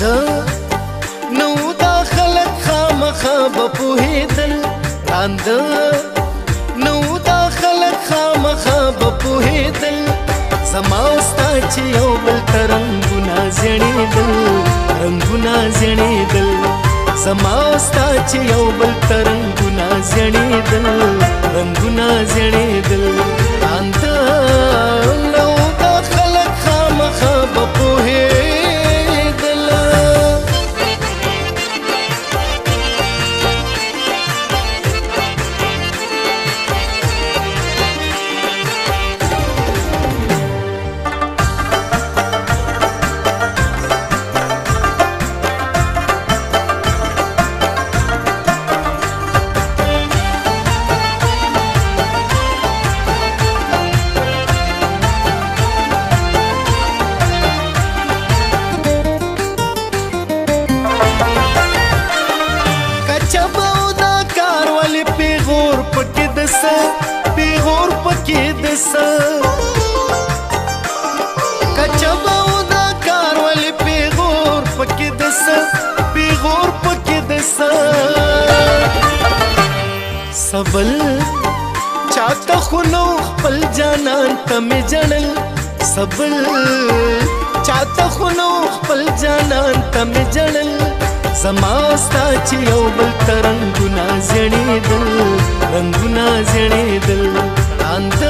ړانده نو دا خلک خامخا به پوهېدل ړانده نو دا خلک خامخا به پوهېدل زما ستا چې یو بل ته رنګونه زیړېدل رنګونه زیړېدل زما ستا چې یو بل ته رنګونه زیړېدل رنګونه زیړېدل دسه پیغور پکې دسه کچباو دا کار ولې پیغور پکې دسه پیغور پکې دسه سبل چاته خو نو خپل جانان تم جنل سبل چاته خو نو خپل جانان تم جنل زما ستا چې یو بل ترنګونه زړېدل رنگونه زړېدل انت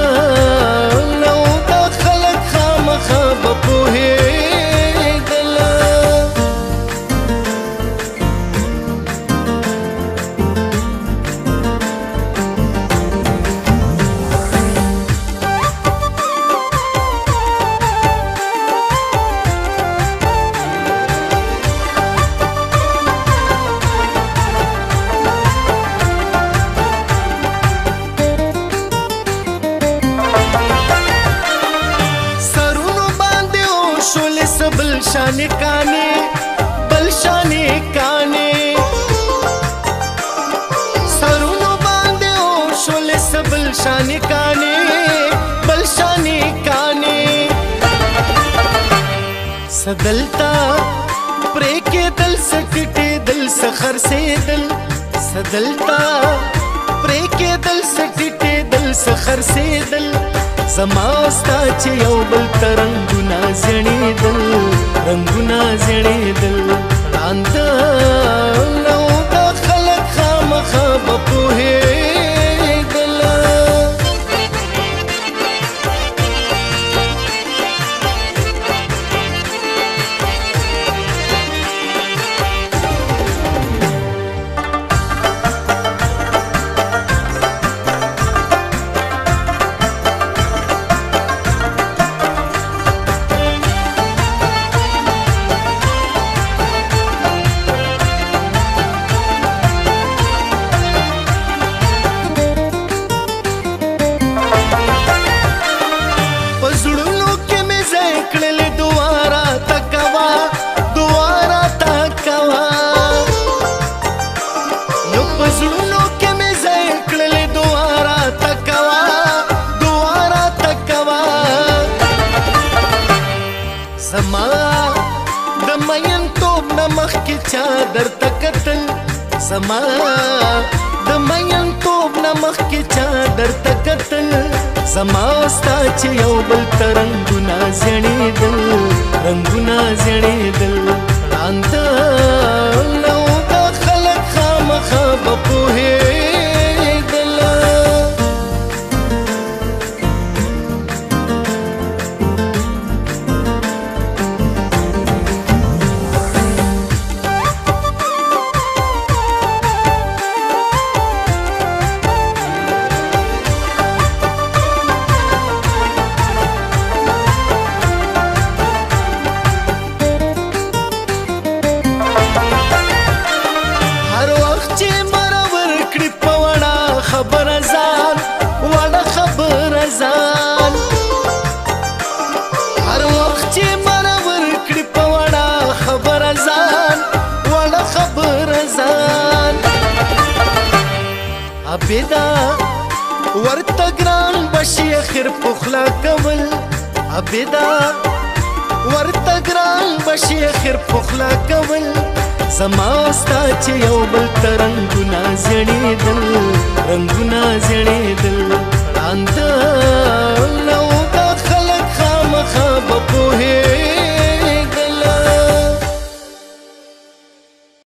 شانې کانې بل شانې کانې سرونو باندې او شولې سبل شانې کانې بل شانې کانې سدلتا پرې کې دل سټټې دل سخر سي دل سدلتا پرې کې دل سټټې دل سخر سي دل زما ستا چې یو بل ترنګ نا زړېدل زما د مېن توپ نه مخ کې چا درته کتل زما واستا چې یو بل ترنګ نه ځړېدل رنگونه ځړېدل انت چې برابر کړی په وړه خبره ځان وړه خبره ځان هر وخت چې برابر کړی په وړه خبره ځان وړه خبره ځان ابدا ورته ګران بشي اخر پخلا کول ابدا ورته ګران بشي اخر پخلا کول زما ستا چې یو بل ترنګونه زړېدل رنگونه زړېدل اندر